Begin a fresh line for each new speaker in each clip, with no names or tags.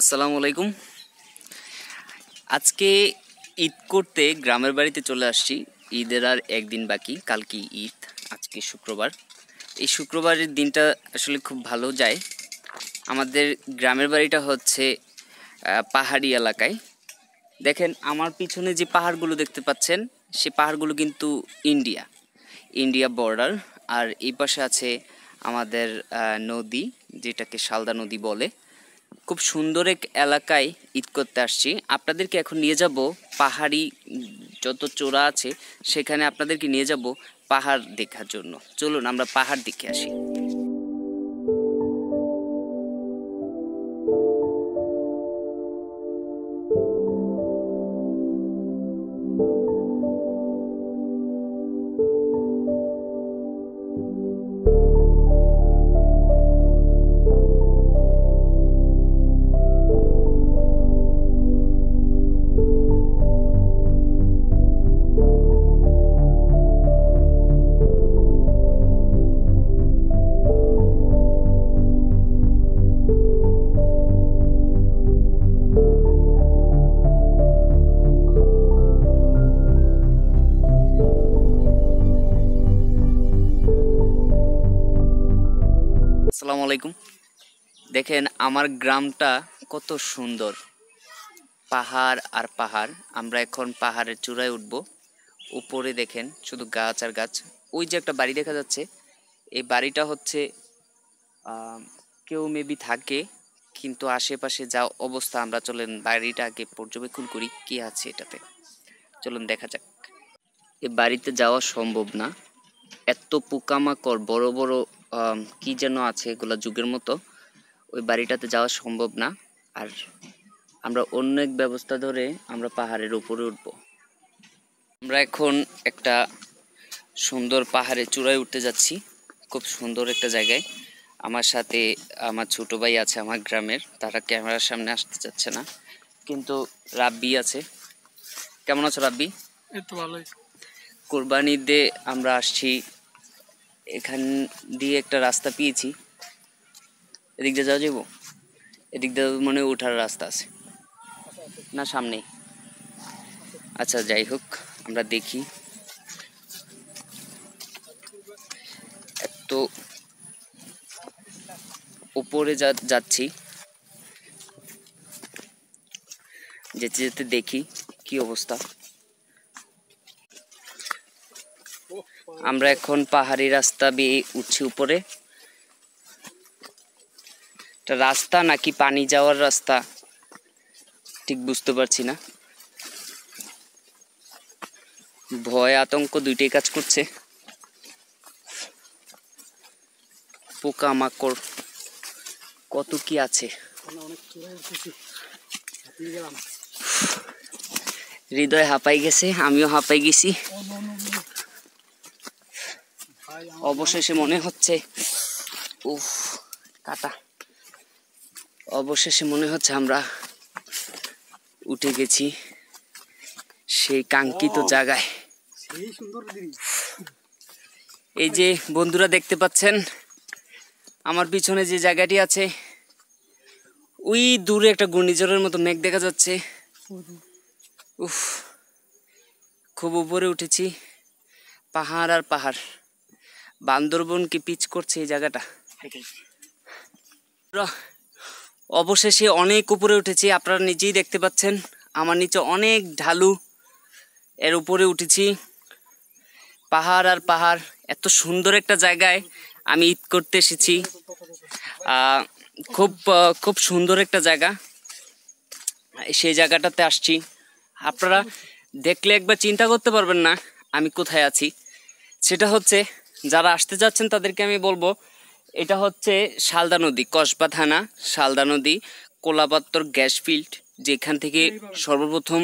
আসসালামু আলাইকুম। আজকে ঈদ করতে গ্রামের বাড়িতে চলে আসছি। ঈদের আর একদিন বাকি, কালকে ঈদ, আজকে শুক্রবার। এই শুক্রবারের দিনটা আসলে খুব ভালো যায়। আমাদের গ্রামের বাড়িটা হচ্ছে পাহাড়ি এলাকায়। দেখেন, আমার পিছনে যে পাহাড়গুলো দেখতে পাচ্ছেন, সে পাহাড়গুলো কিন্তু ইন্ডিয়া। India border. আর এই পাশে আছে আমাদের নদী, যেটাকে শালদা নদী বলে। খুব সুন্দর এক এলাকায় ঈদ করতে আসছি। আপনাদেরকে এখন নিয়ে যাব পাহাড়ি, যত চোরা আছে, সেখানে আপনাদেরকে নিয়ে যাব পাহাড় দেখার জন্য। চলুন, আমরা পাহাড় দেখে আসি। আলাইকুম। দেখেন, আমার গ্রামটা কত সুন্দর। পাহাড় আর পাহাড়। আমরা এখন পাহাড়ের চূড়ায় উঠব। উপরে দেখেন, শুধু গাছ আর গাছ। ওই যে একটা বাড়ি দেখা যাচ্ছে। এই বাড়িটা হচ্ছে কেউ মেবি থাকে, কিন্তু আশেপাশে যা অবস্থা, আমরা চলেন বাড়িটা আগে পর্যবেক্ষণ করি কি আছে এটাতে। চলুন দেখা যাক। এই বাড়িতে যাওয়া সম্ভব না। এত পোকামাকড়, বড় বড় কি যেন আছে এগুলা যুগের মতো। ওই বাড়িটাতে যাওয়া সম্ভব না। আর আমরা অন্য এক ব্যবস্থা ধরে আমরা পাহাড়ের উপরে উঠব। আমরা এখন একটা সুন্দর পাহাড়ে চূড়ায় উঠতে যাচ্ছি। খুব সুন্দর একটা জায়গায়। আমার সাথে আমার ছোট ভাই আছে আমার গ্রামের। তারা ক্যামেরার সামনে আসতে চাচ্ছে না। কিন্তু রাব্বি আছে। কেমন আছো রাব্বি?
এই তো ভালোই।
কোরবানি ঈদে আমরা আসছি এখান দিয়ে একটা রাস্তা পেয়েছি। এদিক দিয়ে যাওয়া যাব এদিক দিয়ে মনে ওঠার রাস্তা আছে। না, সামনেই। আচ্ছা যাই হোক, আমরা দেখি। এত উপরে যা, যাচ্ছি। যেতে যেতে দেখি কি অবস্থা। আমরা এখন পাহাড়ি রাস্তা বেয়ে উঠছি উপরে। রাস্তা নাকি পানি যাওয়ার রাস্তা? ঠিক বুঝতে পারছি না। ভয়, আতঙ্ক দুইটাই কাজ করছে। পোকা মাকড় কত কি আছে? হৃদয় হাঁপাই গেছে, আমিও হাঁপাই গেছি
ও নো নো নো ভাই আমার
অবশেষে মনে হচ্ছে উফ কাটা। অবশেষে মনে হচ্ছে আমরা উঠে গেছি সেই কাঙ্ক্ষিত জায়গায়। এই যে বন্ধুরা দেখতে পাচ্ছেন আমার পিছনে যে জায়গাটি আছে ওই দূরে একটা ঘূর্ণিঝড়ের মতো মেঘ দেখা যাচ্ছে। উফ খুব উপরে উঠেছি পাহাড় আর পাহাড়। বান্দরবনকে পিচ করছে এই জায়গাটা? অবশেষে অনেক উপরে উঠেছি, আপনারা নিজেই দেখতে পাচ্ছেন। আমার নিচে অনেক ঢালু, এর উপরে উঠেছি। পাহাড় আর পাহাড়, এত সুন্দর একটা জায়গায় আমি ঈদ করতে এসেছি। খুব খুব সুন্দর একটা জায়গা। সেই জায়গাটাতে আসছি। আপনারা দেখলে একবার চিন্তা করতে পারবেন না আমি কোথায় আছি। সেটা হচ্ছে যারা আসতে যাচ্ছেন তাদেরকে আমি বলব, এটা হচ্ছে শালদা নদী, কসবা থানা, শালদা নদী কোলাপাত্তর গ্যাস ফিল্ড, যেখান থেকে সর্বপ্রথম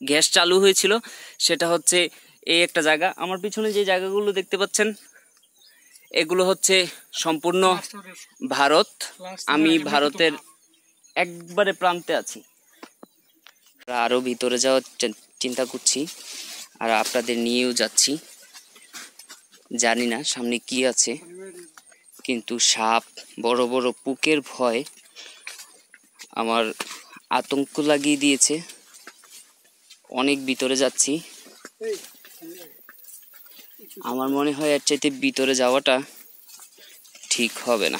গ্যাস চালু হয়েছিল, সেটা হচ্ছে এই একটা জায়গা। আমার পিছনে যে জায়গাগুলো দেখতে পাচ্ছেন, এগুলো হচ্ছে সম্পূর্ণ ভারত। আমি ভারতের একবারে প্রান্তে আছি। আরও ভিতরে যাওয়ার চিন্তা করছি, আর আপনাদের নিয়েও যাচ্ছি। জানি না সামনে কি আছে। কিন্তু সাপ, বড় বড় পুকের ভয় আমার আতঙ্ক লাগিয়ে দিয়েছে। অনেক ভিতরে যাচ্ছি। আমার মনে হয় এর চাইতে ভিতরে যাওয়াটা ঠিক হবে না।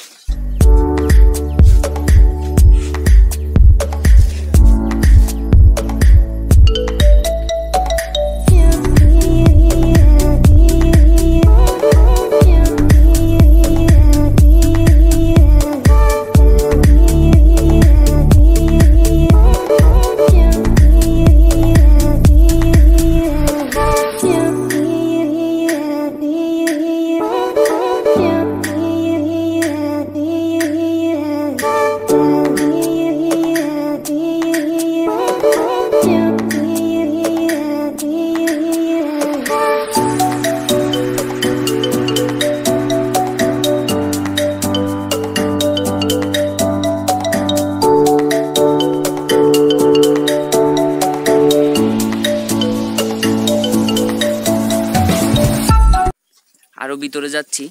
আরও ভিতরে যাচ্ছি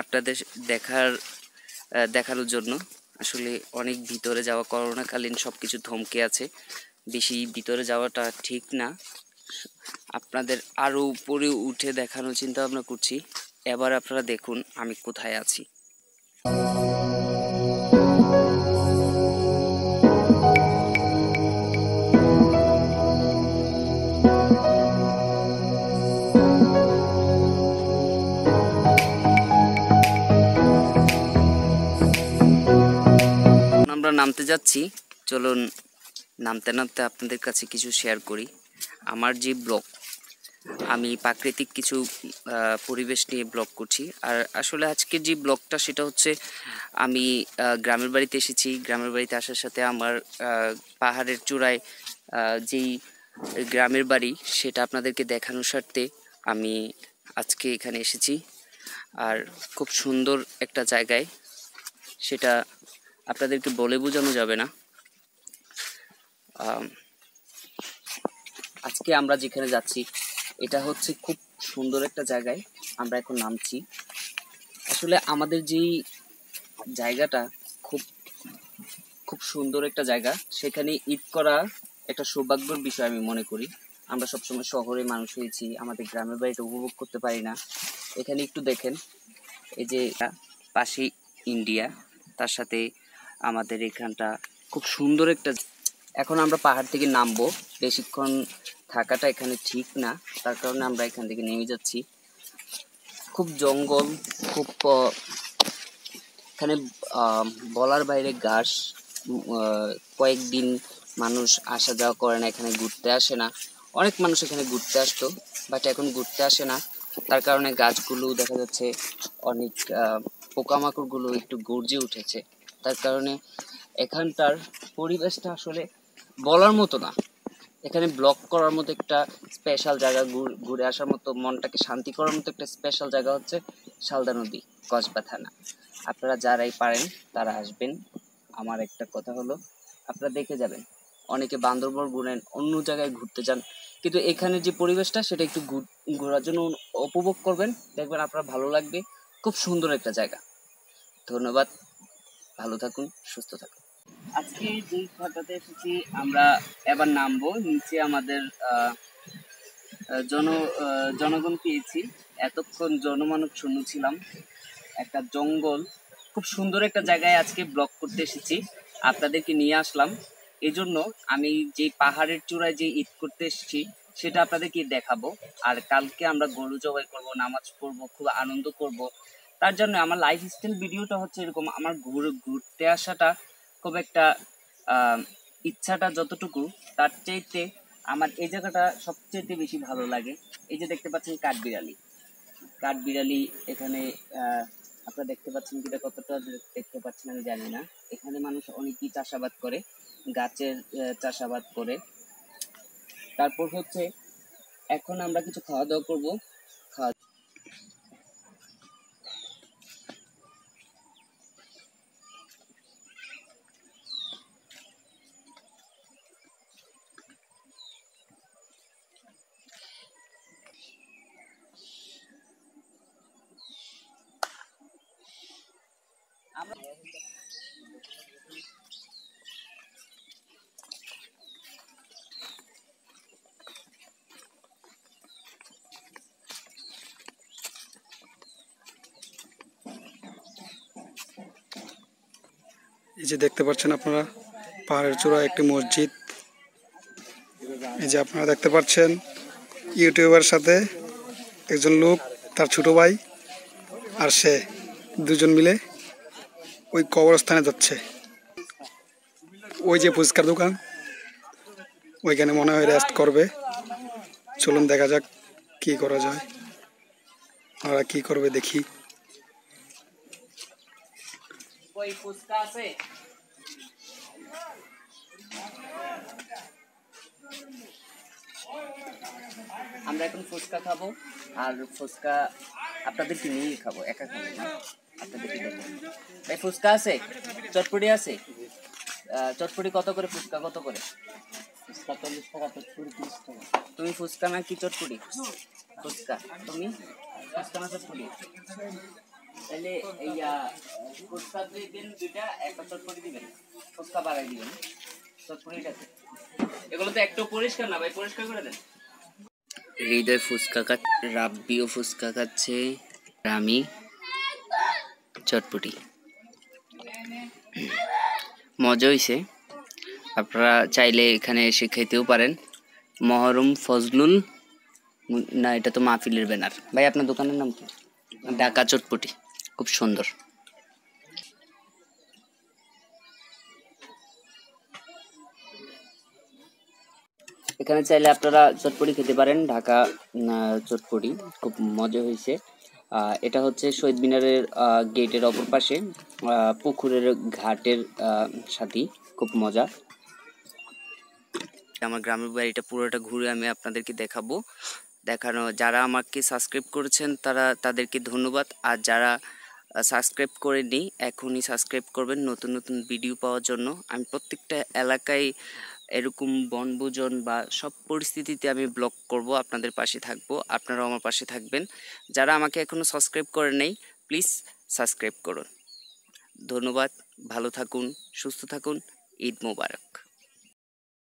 আপনাদের দেখার দেখানোর জন্য। আসলে অনেক ভিতরে যাওয়া, করোনাকালীন সব কিছু ধমকে আছে। বেশি ভিতরে যাওয়াটা ঠিক না। আপনাদের আরও উপরে উঠে দেখানোর চিন্তা ভাবনা করছি। এবার আপনারা দেখুন আমি কোথায় আছি। যাচ্ছি। চলুন নামতে নামতে আপনাদের কাছে কিছু শেয়ার করি। আমার যে ব্লগ আমি প্রাকৃতিক কিছু পরিবেশ নিয়ে ব্লগ করছি। আর আসলে আজকের যে ব্লগটা সেটা হচ্ছে, আমি গ্রামের বাড়িতে এসেছি। গ্রামের বাড়িতে আসার সাথে আমার পাহাড়ের চূড়ায় যেই গ্রামের বাড়ি, সেটা আপনাদেরকে দেখানোর স্বার্থে আমি আজকে এখানে এসেছি। আর খুব সুন্দর একটা জায়গায় সেটা আপনাদেরকে বলে বোঝানো যাবে না। আজকে আমরা যেখানে যাচ্ছি, এটা হচ্ছে খুব সুন্দর একটা জায়গায় আমরা এখন নামছি। আসলে আমাদের যেই জায়গাটা খুব খুব সুন্দর একটা জায়গা, সেখানে ঈদ করা একটা সৌভাগ্যর বিষয় আমি মনে করি। আমরা সবসময় শহরে মানুষ হয়েছি, আমাদের গ্রামের বাড়িটা উপভোগ করতে পারি না। এখানে একটু দেখেন, এই যে পাশে ইন্ডিয়া, তার সাথে আমাদের এখানটা খুব সুন্দর একটা এখন আমরা পাহাড় থেকে নামবো। বেশিক্ষণ থাকাটা এখানে ঠিক না। তার কারণে আমরা এখান থেকে নেমে যাচ্ছি। খুব জঙ্গল, খুব এখানে বলার বাইরে ঘাস। কয়েকদিন মানুষ আসা যাওয়া করে না, এখানে ঘুরতে আসে না। অনেক মানুষ এখানে ঘুরতে আসতো, বাট এখন ঘুরতে আসে না। তার কারণে গাছগুলো দেখা যাচ্ছে অনেক পোকামাকড়গুলো একটু গর্জে উঠেছে। তার কারণে এখানটার পরিবেশটা আসলে বলার মতো না। এখানে ব্লক করার মতো একটা স্পেশাল জায়গা ঘুর- আসার মতো, মনটাকে শান্তি করার মতো একটা স্পেশাল জায়গা হচ্ছে শালদা নদী, কসবা থানা। আপনারা যারাই পারেন, তারা আসবেন। আমার একটা কথা হলো, আপনারা দেখে যাবেন। অনেকে বান্দরবন ঘুরেন, অন্য জায়গায় ঘুরতে যান। কিন্তু এখানে যে পরিবেশটা, সেটা একটু ঘুর- ঘোরার জন্য উপভোগ করবেন। দেখবেন আপনার ভালো লাগবে। খুব সুন্দর একটা জায়গা। ধন্যবাদ। ভালো থাকুন, সুস্থ থাকুন। আজকে যে ঘরটাতে এসেছি, আমরা এবার নামবো, নিচে আমাদের জন জনগণ পেয়েছি। এতক্ষণ জনমানব শূন্য ছিলাম। একটা জঙ্গল, খুব সুন্দর একটা জায়গায় আজকে ব্লগ করতে এসেছি। আপনাদেরকে নিয়ে আসলাম। এজন্য আমি যে পাহাড়ের চূড়ায় যে ঈদ করতে এসেছি, সেটা আপনাদেরকে দেখাবো। আর কালকে আমরা গরু জবাই করব, নামাজ পড়ব, খুব আনন্দ করব। তার জন্য আমার লাইফ স্টাইল ভিডিওটা হচ্ছে এরকম। আমার ঘুরে, ঘুরতে আসাটা খুব একটা ইচ্ছাটা যতটুকু, তার চাইতে আমার এই জায়গাটা সবচেয়ে বেশি ভালো লাগে। এই যে দেখতে পাচ্ছেন কাঠবিড়ালি। কাঠবিড়ালি এখানে আপনারা দেখতে পাচ্ছেন কিনা কতটা দেখতে পাচ্ছেন আমি জানি না। এখানে মানুষ অনেকই চাষাবাদ করে, গাছের চাষাবাদ করে। তারপর হচ্ছে, এখন আমরা কিছু খাওয়া দাওয়া করব। খাওয়া
এই যে দেখতে পাচ্ছেন আপনারা, পাহাড়ের চূড়া একটি মসজিদ। এই যে আপনারা দেখতে পাচ্ছেন ইউটিউবের সাথে একজন লোক, তার ছোট ভাই আর সে, দুজন মিলে ওই কবরস্থানে যাচ্ছে। ওই যে ফুচকার দোকান, ওইখানে মনে হয় রেস্ট করবে। চলুন দেখা যাক কি করা যায়। আমরা কি করবে দেখি।
আমরা এখন ফুচকা খাব, আর ফুচকা আপনাদেরকে নিয়েই খাব, একা খাব ভাই ফুচকা আছে? চটপটি আছে? আহ, চটপটি কত করে ফুচকা কত করে? চল্লিশ টাকা চটপটি তুমি ফুচকা না কি চটপটি? ফুচকা। তুমি? ফুচকা না চটপটি? তাহলে এই ফুচকা দিবেন দুইটা একটা চটপটি দিবেন। ফুচকা বাড়াই দিবেন। চটপটিটাতে এগুলো তো একটু পরিষ্কার না ভাই পরিষ্কার করে দেন। হৃদয় ফুচকা খা রাব্বিও ফুচকা খাচ্ছে আমি চটপটি। মজা হয়েছে আপনারা চাইলে এখানে এসে খেতেও পারেন। মহরম ফজলুল, না, এটা তো মাহফিলের ব্যানার। ভাই, আপনার দোকানের নাম কি? ঢাকা চটপটি। খুব সুন্দর। এখানে চাইলে আপনারা চটপটি খেতে পারেন। ঢাকা চটপটি। খুব মজা হয়েছে এটা হচ্ছে শহীদ মিনারের গেটের অপর পাশে পুকুরের ঘাটের সাথে। খুব মজা। আমার গ্রামের বাড়িটা পুরোটা ঘুরে আমি আপনাদেরকে দেখাবো। দেখানো, যারা আমাকে সাবস্ক্রাইব করেছেন, তারা, তাদেরকে ধন্যবাদ। আর যারা সাবস্ক্রাইব করেনি এখনই সাবস্ক্রাইব করবেন নতুন নতুন ভিডিও পাওয়ার জন্য। আমি প্রত্যেকটা এলাকায় এরকম বনভোজন বা সব পরিস্থিতিতে আমি ব্লগ করব, আপনাদের পাশে থাকব, আপনারাও আমার পাশে থাকবেন। যারা আমাকে এখনও সাবস্ক্রাইব করে নেই, প্লিজ সাবস্ক্রাইব করুন। ধন্যবাদ, ভালো থাকুন, সুস্থ থাকুন, ঈদ মোবারক।